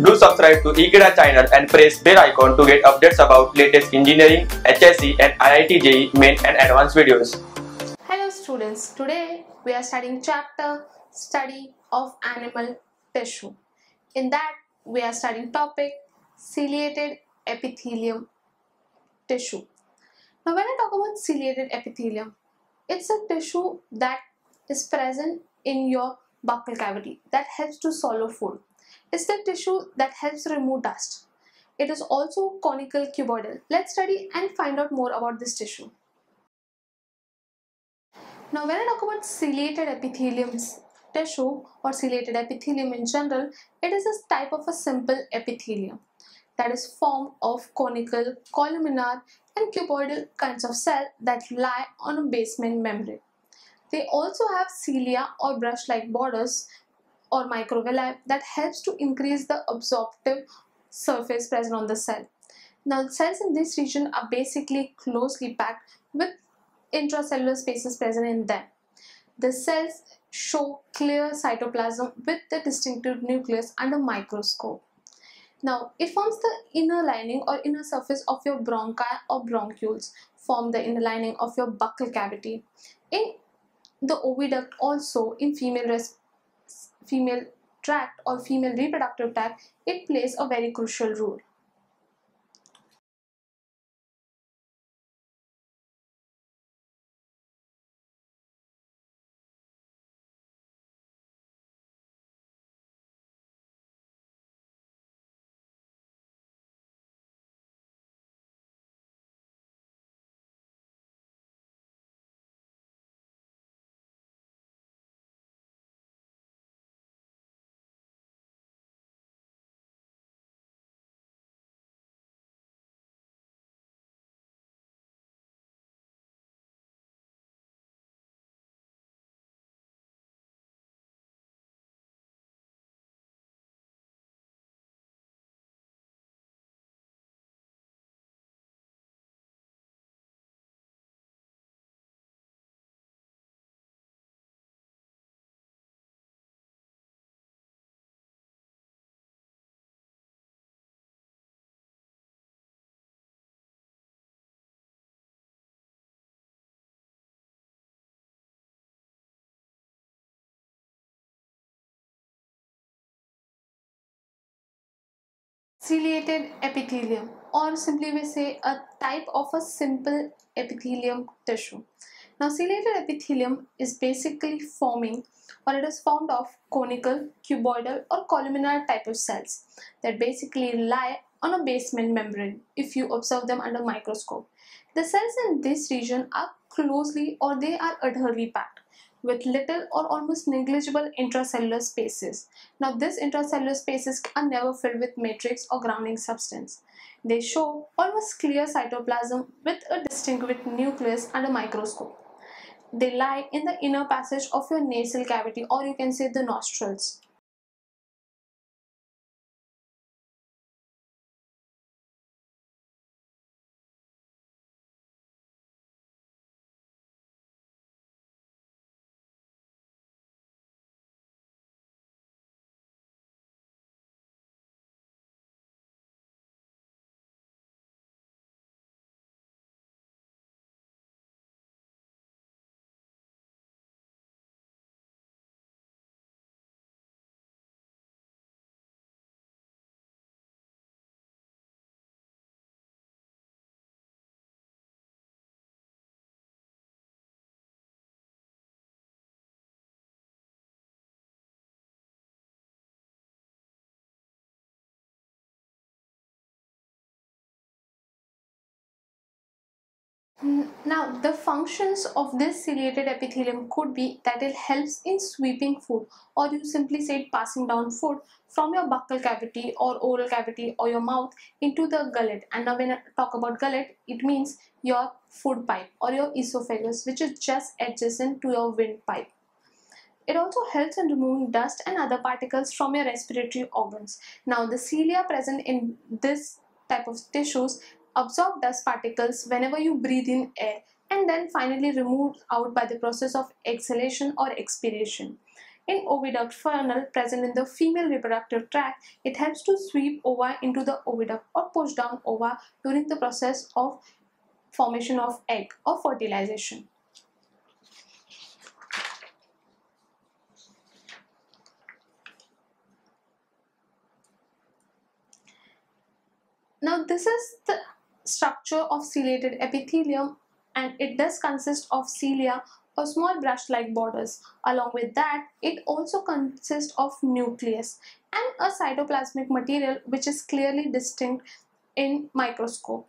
Do subscribe to Ekeeda channel and press bell icon to get updates about latest engineering, HSC and IIT JEE main and advanced videos. Hello students, today we are studying chapter study of animal tissue. In that we are studying topic ciliated epithelium tissue. Now when I talk about ciliated epithelium, it's a tissue that is present in your buccal cavity that helps to swallow food. It's the tissue that helps remove dust. It is also conical cuboidal. Let's study and find out more about this tissue. Now when I talk about ciliated epithelium tissue or ciliated epithelium in general, it is a type of a simple epithelium that is formed of conical, columnar and cuboidal kinds of cells that lie on a basement membrane. They also have cilia or brush-like borders or microvilli that helps to increase the absorptive surface present on the cell. Now cells in this region are basically closely packed with intracellular spaces present in them. The cells show clear cytoplasm with the distinctive nucleus under microscope. Now, it forms the inner lining or inner surface of your bronchi or bronchioles, form the inner lining of your buccal cavity. In the oviduct also, in female female tract or female reproductive tract, it plays a very crucial role. Ciliated epithelium or simply we say a type of a simple epithelium tissue. Now ciliated epithelium is basically forming or it is formed of conical, cuboidal or columnar type of cells that basically lie on a basement membrane if you observe them under microscope. The cells in this region are closely or they are adherently packed with little or almost negligible intracellular spaces. Now these intracellular spaces are never filled with matrix or grounding substance. They show almost clear cytoplasm with a distinct nucleus under microscope. They lie in the inner passage of your nasal cavity or you can say the nostrils. Now, the functions of this ciliated epithelium could be that it helps in sweeping food or you simply say passing down food from your buccal cavity or oral cavity or your mouth into the gullet. And now when I talk about gullet, it means your food pipe or your esophagus which is just adjacent to your windpipe. It also helps in removing dust and other particles from your respiratory organs. Now the cilia present in this type of tissues absorb dust particles whenever you breathe in air and then finally removed out by the process of exhalation or expiration. In oviduct funnel present in the female reproductive tract, it helps to sweep ova into the oviduct or push down ova during the process of formation of egg or fertilization. Now this is the structure of ciliated epithelium and it does consist of cilia or small brush-like borders. Along with that, it also consists of nucleus and a cytoplasmic material which is clearly distinct in microscope.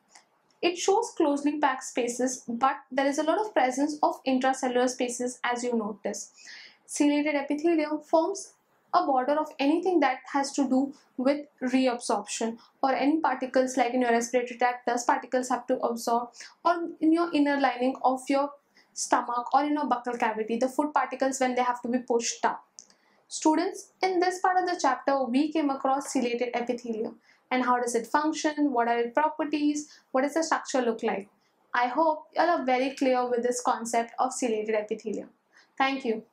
It shows closely packed spaces but there is a lot of presence of intracellular spaces as you notice. Ciliated epithelium forms a border of anything that has to do with reabsorption. Or any particles like in your respiratory tract dust particles have to absorb. Or in your inner lining of your stomach or in your buccal cavity the food particles when they have to be pushed down. Students in this part of the chapter we came across ciliated epithelium. And how does it function? What are its properties? What does the structure look like? I hope you are very clear with this concept of ciliated epithelium. Thank you